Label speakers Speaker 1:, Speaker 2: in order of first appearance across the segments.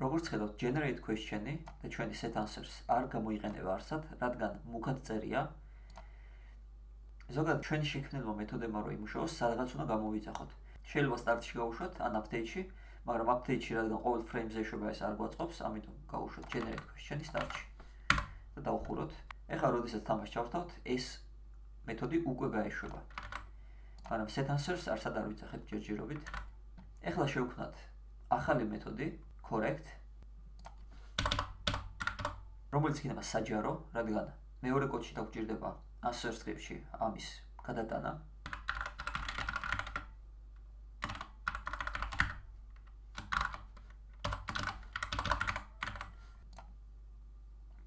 Speaker 1: როგორც ხედავთ, generate question-ი და ჩვენი set answers არ გამოიყენება არსად, რადგან მუქად წერია. ზოგადად ჩვენი შექმნილმა მეთოდებმა რო იმუშაოს, სადღაც უნდა გამოვიძახოთ. შეიძლება start-ში გავუშვათ ან update-ში, მაგრამ update-ში რადგან ყოველ frame-ზე ეშვება ეს არ გვაწყობს, ამიტომ გავუშვათ generate question-ი start-ში. და დავხუროთ. ეხლა როდესაც თამაში ჩავთავთ, ეს მეთოდი უკვე გაეშვება. მაგრამ set answers არ ვიცახეთ ჯერჯერობით. ეხლა შევქმნათ ახალი მეთოდი correct რომელიც იქნება საჯარო, რადგან მეორე კოდში დაგვჭირდება answer script-ში ამის გადატანა.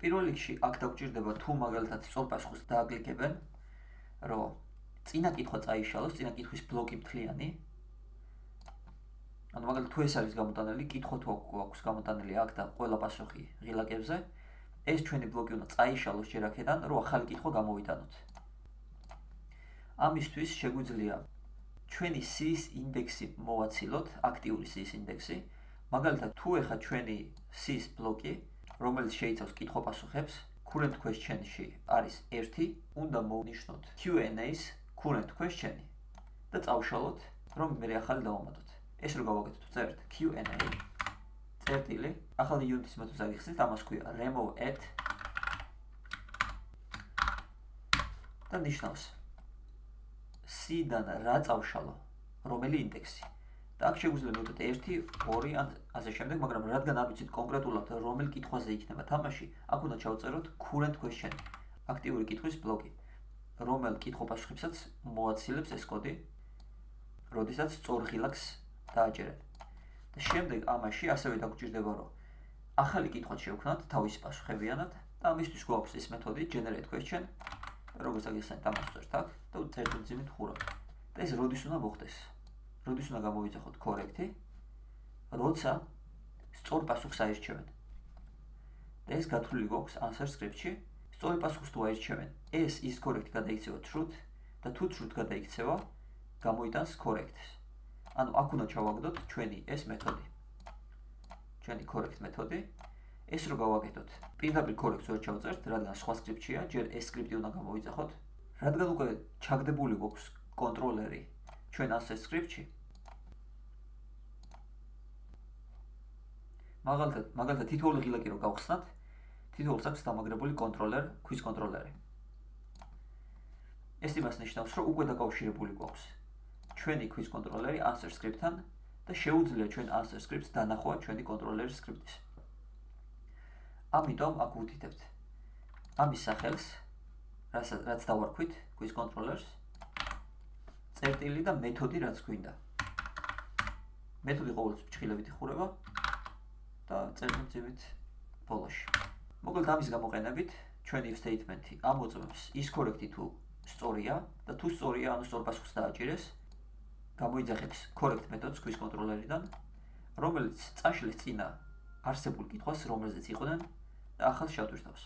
Speaker 1: პირველ რიგში აქ დაგვჭირდება თუ მაგალითად სწორ პასუხს დააკლიკებენ, რომ წინა კითხვა წაიშალოს, წინა კითხვის ბლოკი მთლიანი, ანუ მაგალითად თუ ეს არის გამოტანილი, კითხვა თუ აქვს გამოტანილი აქ და ყველა პასუხი ღილაკებზე, ეს ჩვენი ბლოკი უნდა წაიშალოს ჯერ აქედან, რომ ახალი კითხვა გამოვიტანოთ. ამისთვის შეგვიძლია ჩვენი SIS ინდექსი მოვაცილოთ, აქტიური SIS ინდექსი. მაგალითად, თუ ეხა ჩვენი SIS ბლოკი, რომელიც შეიცავს კითხვა-პასუხებს, current question-ში არის 1, უნდა მოვნიშნოთ Q&A-ს current question-ი და წავშალოთ, რომ მე ახალი დავამატოთ. ეს რო გავაკეთოთ წერთ Q&A წერტილი. ახალი unit-ის მეთოდს აგიხსნით ამას ქვია remove at. და ნიშნავს C-დან რა წავშალო რომელი ინდექსი. და აქ შეგვიძლია მოვიდეთ 1 2 ან ასე შემდეგ მაგრამ რადგან არ ვიცით კონკრეტულად რომელ კითხვაზე იქნება თამაში აქ უნდა ჩავწეროთ current question. აქტიური კითხვის ბლოკი. რომელ კითხვა-პასუხებსაც მოაცილებს ეს კოდი როდესაც სწორ ღილაკს დააჭერეთ. და შემდეგ ამაში ასევე დაგჭირდება რომ ახალი კითხვა შევქნათ თავის პასუხებიანად და ამისთვის გვაქვს ეს მეთოდი generate question როგორც აგიხსენეთ ამას წერთ აქ და წერტილ ძიმით ხურავთ. და ეს როდის უნდა მოხდეს? როდის უნდა გამოვიძახოთ correct-ი? როცა სწორ პასუხს აირჩევენ. და ეს გათვლილი გვაქვს answer script-ში. სწორი პასუხს თუ აირჩევენ, ეს is correct გადაიქცევა truth და თუ truth გადაიქცევა, გამოიტანს correct-ს. ანუ აქ უნდა ჩავაგდოთ ჩვენი ეს მეთოდი. ჩვენი correct მეთოდი. ეს რო გავაკეთოთ, პირდაპირ correct-ს ვერ ჩავწერთ, რადგან სხვა სკრიპტშია, ჯერ ეს სკრიპტი უნდა გამოვიძახოთ. რადგან უკვე ჩაგდებული გვაქვს კონტროლერი ჩვენ ასე სკრიპტში. მაგალითად, მაგალითად თითოეული ღილაკი რო გავხსნათ, თითოეულს აქვს დამაგრებული კონტროლერ, ქვის კონტროლერი. ეს იმას ნიშნავს, რომ უკვე დაკავშირებული გვაქვს ჩვენი ქვის კონტროლერი answer script-თან და შეუძლია ჩვენ answer script-ს დანახვა ჩვენი კონტროლერის script-ის. ამიტომ აქ ვუთითებთ ამის სახელს, რაც დავარქვით ქვის კონტროლერს, წერტილი და მეთოდი რაც გვინდა. მეთოდი ყოველთვის ფრჩხილებით იხურება და წერტილით ბოლოში. მოკლედ ამის გამოყენებით ჩვენი statement-ი ამოწმებს ის კორექტი თუ სწორია და თუ სწორია, ანუ სწორ პასუხს დააჭირეს, გამოიძახეთ correct მეთოდს quiz controller-დან, რომელიც წაშლის წინა არსებულ კითხვას, რომელზეც იყვნენ და ახალ შევტვირთავს.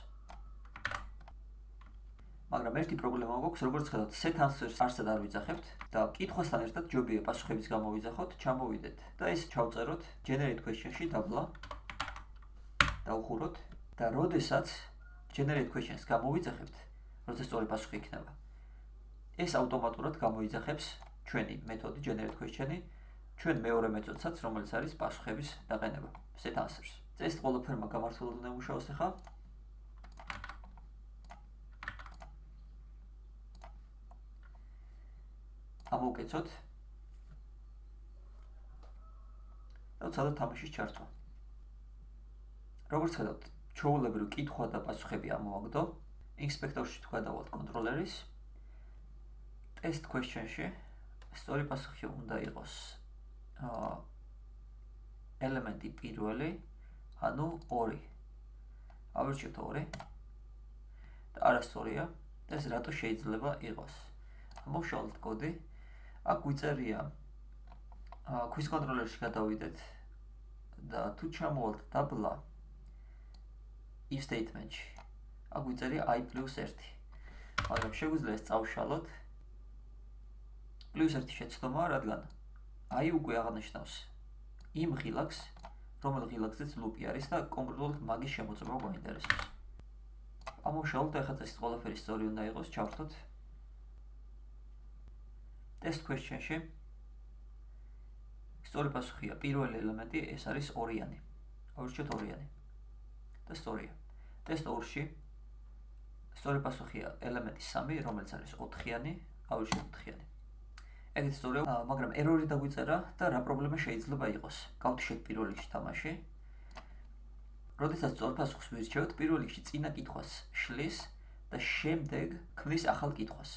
Speaker 1: მაგრამ ერთი პრობლემა გვაქვს, როგორც ხედავთ, set answers არსად არ ვიძახებთ და კითხვასთან ერთად ჯობია პასუხებიც გამოვიძახოთ, ჩამოვიდეთ და ეს ჩავწეროთ generate question-ში დაბლა. დავხუროთ და როდესაც generate questions გამოვიძახებთ, როცა სწორი პასუხი იქნება, ეს ავტომატურად გამოიძახებს ჩვენი მეთოდი generate question-ი ჩვენ მეორე მეთოდსაც რომელიც არის პასუხების დაყენება set answers ეს ყველაფერმა გამართულად უნდა მუშაოს ახლა. ამოვკეცოთ. და ცალკე თამაშის ჩართვა. როგორც ხედავთ ჩაულებრივი კითხვა და პასუხები ამოვაგდო. ინსპექტორში თქვა დავალთ კონტროლერის test question-ში სწორი პასუხი უნდა იყოს აა ელემენტი პირველი, ანუ 2. ავირჩიოთ 2. და არასწორია, ეს რატო შეიძლება იყოს? ამოვშალოთ კოდი. აქ გვიწერია აა quiz controller-ში გადავიდეთ და თუ ჩამოვალთ დაბლა if statement-ში. აქ გვიწერია i+1. მაგრამ შეგვიძლია ეს წავშალოთ პლუს 1 შეცდომა, რადგან აი უკვე აღნიშნავს იმ ღილაკს, რომელ ღილაკზეც ლუპი არის და კონკრეტულად მაგის შემოწმება გვაინტერესებს. ამოშალოთ ახლა ეს ყველაფერი სწორი უნდა იყოს, ჩავთოთ. test question-ში სწორი პასუხია, პირველი ელემენტი ეს არის ორიანი. აუჩვენთ ორიანი. და სწორია. test 2-ში სწორი პასუხია ელემენტი 3, რომელიც არის 4-იანი, აუჩვენთ 4-იანი. ეგეც სწორია, მაგრამ ერორი დაგვიწერა და რა პრობლემა შეიძლება იყოს? გავთიშეთ პირველ რიგში თამაში. როდესაც სწორ პასუხს ვირჩევთ, პირველ რიგში წინა კითხვას შლის და შემდეგ ქმნის ახალ კითხვას.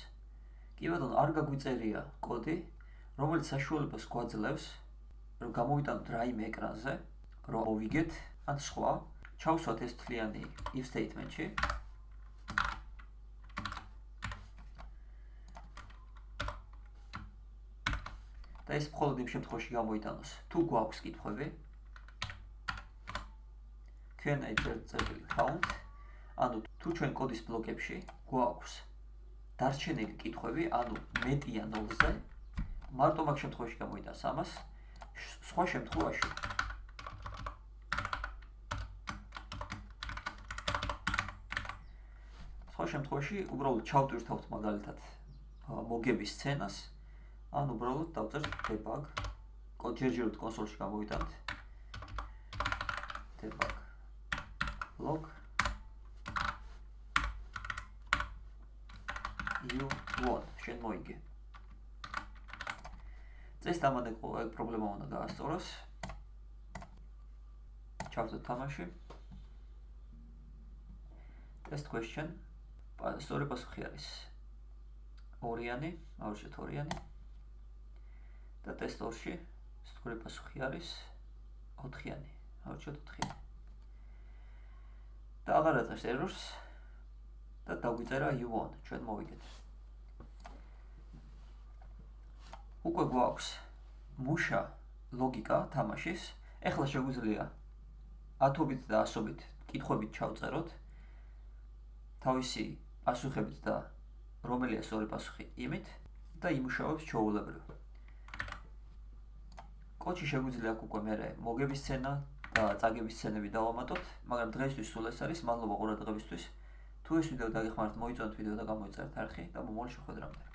Speaker 1: კი ბატონო, არ გაგვიწერია კოდი, რომელიც საშუალებას გვაძლევს, რომ გამოვიტანოთ რაიმე ეკრანზე, რომ მოვიგეთ ან სხვა, ჩავსვათ ეს თლიანი if statement-ში. და ეს მხოლოდ იმ შემთხვევაში გამოიტანოს, თუ გვაქვს კითხვები. can i წერტილი count ანუ თუ ჩვენ კოდის ბლოკებში გვაქვს დარჩენილი კითხვები, ანუ მეტია 0-ზე, მარტო მაგ შემთხვევაში გამოიტანს ამას. სხვა შემთხვევაში სხვა შემთხვევაში უბრალოდ ჩავტვირთავთ მაგალითად მოგების სცენას ან უბრალოდ დავწერთ debug. კოდჯერჯეროთ კონსოლში გამოვიტანთ. debug log. you want. შენ მოიგე. წეს დამადე პრობლემა უნდა გაასწოროს. ჩავწერთ თამაში. test question. სწორი პასუხი არის ორიანი, აუჩვენთ ორიანი. ტესტ 2-ში სწორი პასუხი არის ოთხიანი, აუჩვენთ ოთხიანი. და აღარ აწევს errors და დაგვიწერა you won, ჩვენ მოვიგეთ. უკვე გვაქვს მუშა ლოგიკა თამაშის. ეხლა შეგვიძლია ათობით და ასობით კითხვებით ჩავწეროთ თავისი პასუხებით და რომელია სწორი პასუხი იმით და იმუშავებს ჩაულებრივ. კოჩი შეგვიძლია უკვე მე მოგების სცენა და წაგების სცენები დავამატოთ, მაგრამ დღეისთვის სულ ეს არის. მადლობა ყურადღებისთვის. თუ ეს ვიდეო დაგეხმართ, მოიწონთ ვიდეო და გამოიწერეთ არხი და მომავალ შეხვედრამდე.